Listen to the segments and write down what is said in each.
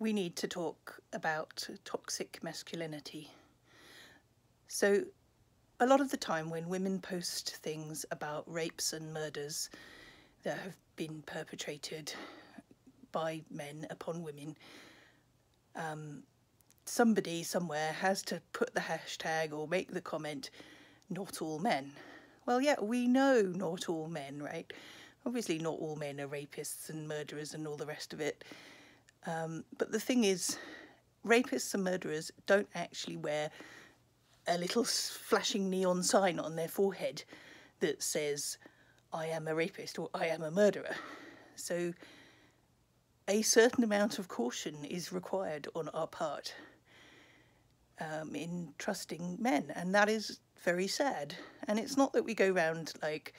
we need to talk about toxic masculinity. So, a lot of the time when women post things about rapes and murders that have been perpetrated by men upon women, um, somebody somewhere has to put the hashtag or make the comment, not all men. Well, yeah, we know not all men, right? Obviously, not all men are rapists and murderers and all the rest of it. Um, but the thing is, rapists and murderers don't actually wear a little flashing neon sign on their forehead that says, I am a rapist or I am a murderer. So, a certain amount of caution is required on our part um, in trusting men, and that is very sad. And it's not that we go around like,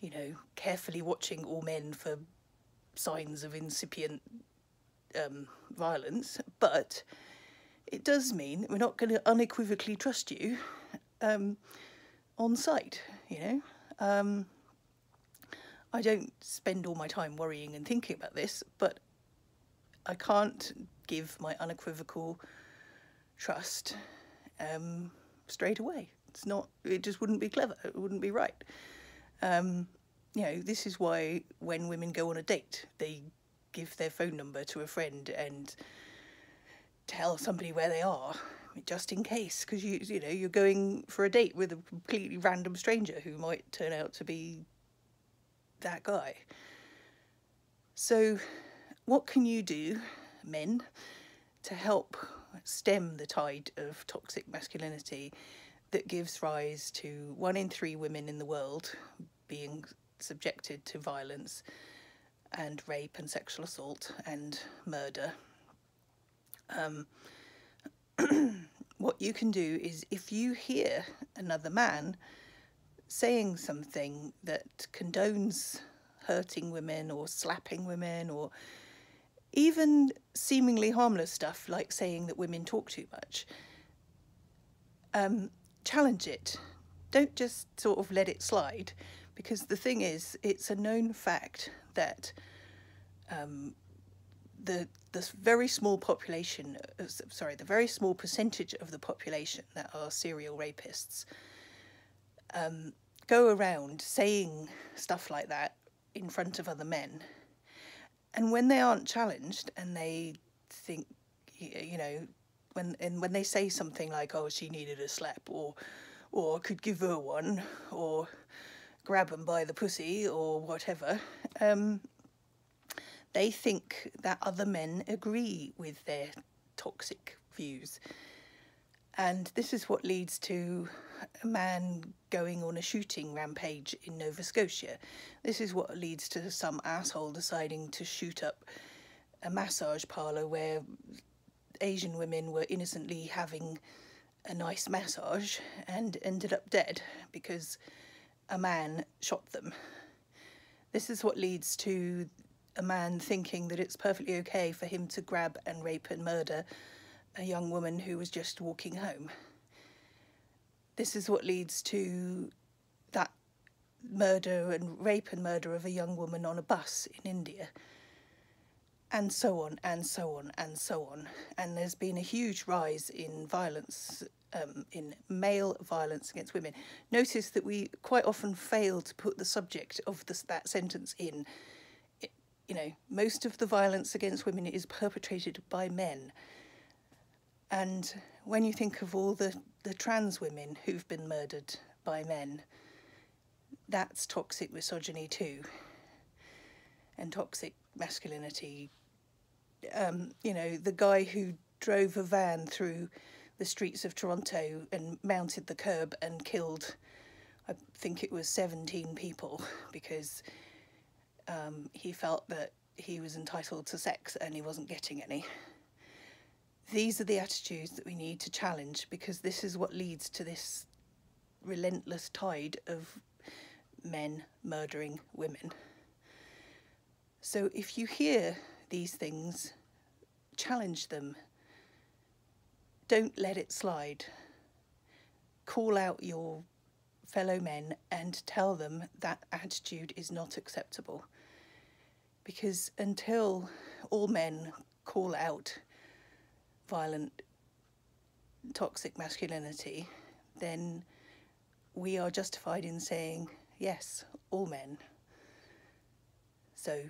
you know, carefully watching all men for signs of incipient um, violence, but it does mean we're not going to unequivocally trust you um, on sight, you know. Um, I don't spend all my time worrying and thinking about this, but I can't give my unequivocal trust um, straight away. It's not. It just wouldn't be clever. It wouldn't be right. Um, you know, this is why when women go on a date, they give their phone number to a friend and tell somebody where they are, just in case, because you you know you're going for a date with a completely random stranger who might turn out to be that guy. So, what can you do, men, to help stem the tide of toxic masculinity that gives rise to one in three women in the world being subjected to violence and rape and sexual assault and murder. Um, what you can do is if you hear another man saying something that condones hurting women or slapping women or even seemingly harmless stuff like saying that women talk too much, um, challenge it. Don't just sort of let it slide, because the thing is, it's a known fact that um, the the very small population, uh, sorry, the very small percentage of the population that are serial rapists um, go around saying stuff like that in front of other men. And when they aren't challenged and they think you know when and when they say something like oh she needed a slap or or could give her one or grab them by the pussy or whatever um, they think that other men agree with their toxic views and this is what leads to a man going on a shooting rampage in Nova Scotia. This is what leads to some asshole deciding to shoot up a massage parlour where Asian women were innocently having a nice massage and ended up dead because a man shot them. This is what leads to a man thinking that it's perfectly okay for him to grab and rape and murder a young woman who was just walking home. This is what leads to that murder and rape and murder of a young woman on a bus in India. And so on, and so on, and so on. And there's been a huge rise in violence, um, in male violence against women. Notice that we quite often fail to put the subject of that sentence in. It, you know, most of the violence against women is perpetrated by men. And when you think of all the, the trans women who've been murdered by men, that's toxic misogyny too. And toxic masculinity. Um, you know, the guy who drove a van through the streets of Toronto and mounted the curb and killed, I think it was 17 people because um, he felt that he was entitled to sex and he wasn't getting any. These are the attitudes that we need to challenge because this is what leads to this relentless tide of men murdering women. So if you hear these things, challenge them. Don't let it slide. Call out your fellow men and tell them that attitude is not acceptable. Because until all men call out violent, toxic masculinity, then we are justified in saying, yes, all men. So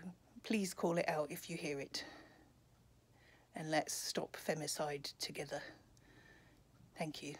please call it out if you hear it. And let's stop femicide together. Thank you.